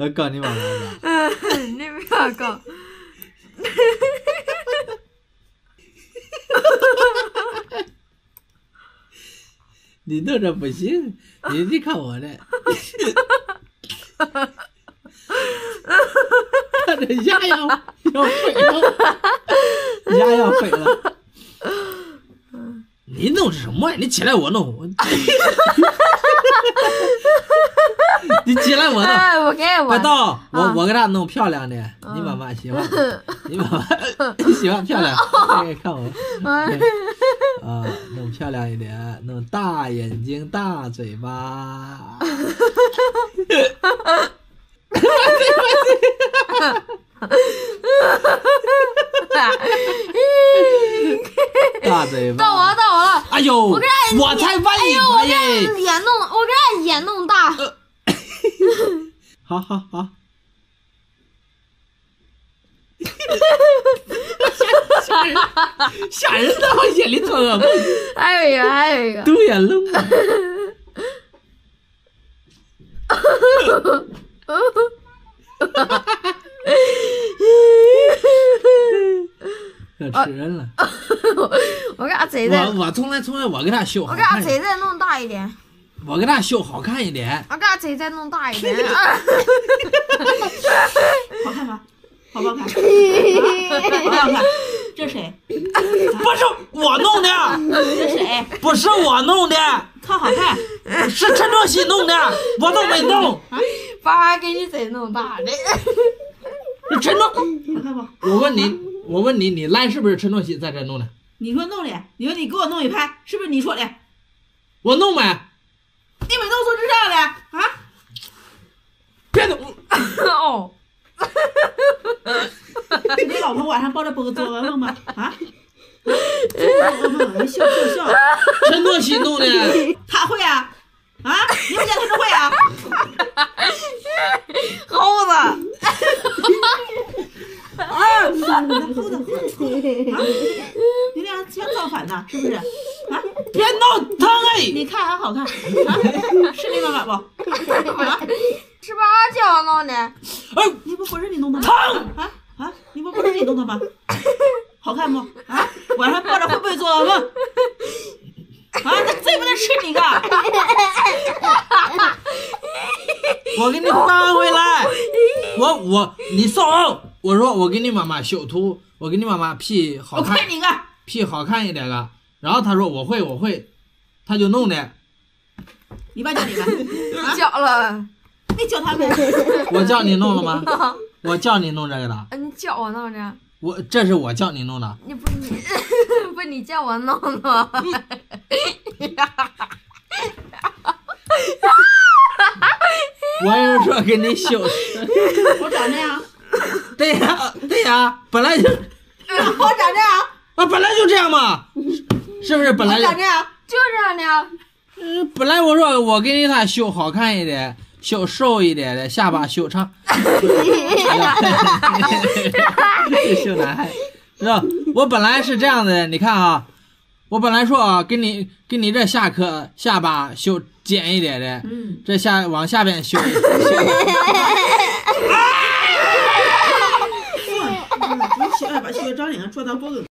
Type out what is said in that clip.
我告你妈妈吧。嗯，你不要搞。你弄这不行，你你看我的，他这牙要要废了，牙要废了。你弄什么呀？你起来我弄，我你起来我弄。哎，我给我快。到，我啊我给他弄漂亮的，你妈妈喜欢，你妈妈喜欢漂亮，哎，看我。哎啊，弄漂亮一点，弄大眼睛、大嘴巴。大嘴巴。到我了，到我了。哎呦，我给他我才万一我给！他眼弄，我给他眼弄大。好好好。吓人，吓人，我眼里做噩梦，还有一个，还有一个。都眼愣了。要吃人了！我给他嘴再，我我从来从来我给他修我给他看一点，嘴再弄大一点。我给他修好看一点。嘴再弄大一点。好看吗？好不好看？好不好看？这谁？不是我弄的，这谁？不是我弄的，看好看？是陈卓希弄的，我都没弄。爸爸给你嘴弄大的。你陈卓，好看不？我问你，我问你，你来是不是陈卓希在这弄的？你说弄的，你说你给我弄一拍，是不是你说的？我弄没？没弄出是这样的啊？别动！哦。你老婆晚上抱着脖子做噩梦吗？啊？做噩梦，笑笑笑，陈卓希弄的，他会啊？啊？你们家他都会啊？猴子。啊！猴子，猴子，猴子啊！你俩想造反呢？是不是？啊？别弄疼哎！你看还好看 啊？是你妈妈不？啊？是爸爸叫我弄的。哎，你不不是你弄的吗？疼！啊啊！你不不是你弄的吗？好看不？啊！晚上抱着会不会做噩梦？啊！那贼不能吃你个！我给你搬回来。我我你送，我说我给你妈妈修图，我给你妈妈 P 好看你个！P 好看一点个。然后他说我会我会，他就弄的。你爸教你的，啊叫了。你教他们。我叫你弄了吗？我叫你弄这个的，你叫我弄的，我这是我叫你弄的。你不是你，不是你叫我弄的吗。我是说给你修，我长这样，对呀对呀，本来就我长这样，啊本来就这样嘛，是不是？本来就这样。就这样的呀。嗯，本来我说我给你他修好看一点，修瘦一点的，下巴修长，修男孩，是吧？我本来是这样的，你看啊，我本来说啊，给你给你这下颏下巴修尖一点的，嗯，这下往下边修，修 你小把小张脸上戳到脖子。